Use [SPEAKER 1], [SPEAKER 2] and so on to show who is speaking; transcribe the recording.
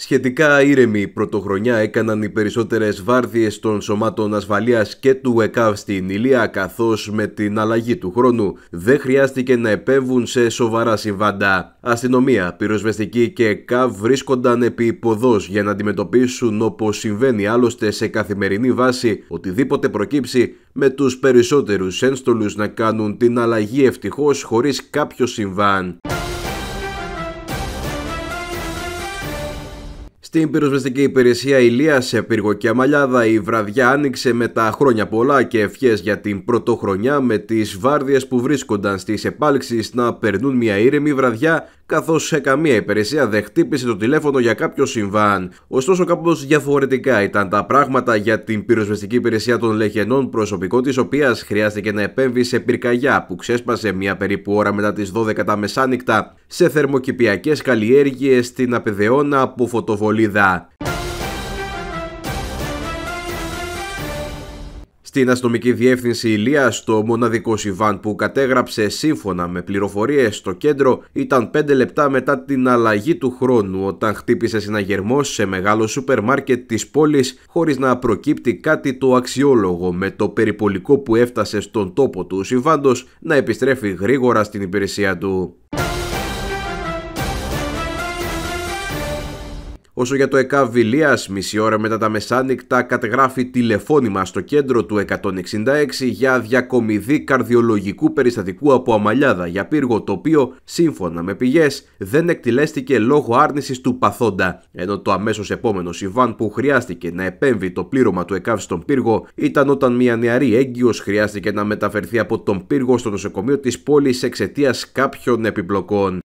[SPEAKER 1] Σχετικά ήρεμη πρωτοχρονιά έκαναν οι περισσότερες βάρδιες των σωμάτων ασφαλείας και του ΕΚΑΒ στην Ηλία καθώς με την αλλαγή του χρόνου δεν χρειάστηκε να επέμβουν σε σοβαρά συμβάντα. Αστυνομία, πυροσβεστική και ΕΚΑΒ βρίσκονταν επί ποδός για να αντιμετωπίσουν όπως συμβαίνει άλλωστε σε καθημερινή βάση οτιδήποτε προκύψει με τους περισσότερους ένστολους να κάνουν την αλλαγή ευτυχώς χωρίς κάποιο συμβάν. Στην πυροσβεστική υπηρεσία Ηλία σε Πύργο και Αμαλιάδα η βραδιά άνοιξε με τα χρόνια πολλά και ευχές για την πρωτοχρονιά με τις βάρδιες που βρίσκονταν στις επάλξεις να περνούν μια ήρεμη βραδιά καθώς σε καμία υπηρεσία δεν χτύπησε το τηλέφωνο για κάποιο συμβάν. Ωστόσο, κάπως διαφορετικά ήταν τα πράγματα για την πυροσβεστική υπηρεσία των Λεχενών, προσωπικό της οποίας χρειάστηκε να επέμβει σε πυρκαγιά που ξέσπασε μια περίπου ώρα μετά τις 12 τα μεσάνυχτα σε θερμοκηπιακές καλλιέργειες στην Απεδεώνα από φωτοβολίδα. Στην αστυνομική διεύθυνση Ηλία, το μοναδικό συμβάν που κατέγραψε σύμφωνα με πληροφορίες στο κέντρο ήταν 5 λεπτά μετά την αλλαγή του χρόνου όταν χτύπησε συναγερμό σε μεγάλο σούπερ μάρκετ της πόλης χωρίς να προκύπτει κάτι το αξιόλογο με το περιπολικό που έφτασε στον τόπο του συμβάντος να επιστρέφει γρήγορα στην υπηρεσία του. Όσο για το ΕΚΑΒ Βιλίας, μισή ώρα μετά τα μεσάνυχτα κατεγράφει τηλεφώνημα στο κέντρο του 166 για διακομιδή καρδιολογικού περιστατικού από αμαλιάδα για πύργο το οποίο, σύμφωνα με πηγές, δεν εκτιλέστηκε λόγω άρνησης του παθόντα, ενώ το αμέσως επόμενο συμβάν που χρειάστηκε να επέμβει το πλήρωμα του ΕΚΑΒ στον πύργο ήταν όταν μια νεαρή έγκυος χρειάστηκε να μεταφερθεί από τον πύργο στο νοσοκομείο της πόλης εξαιτίας κάποιων επιπλοκών.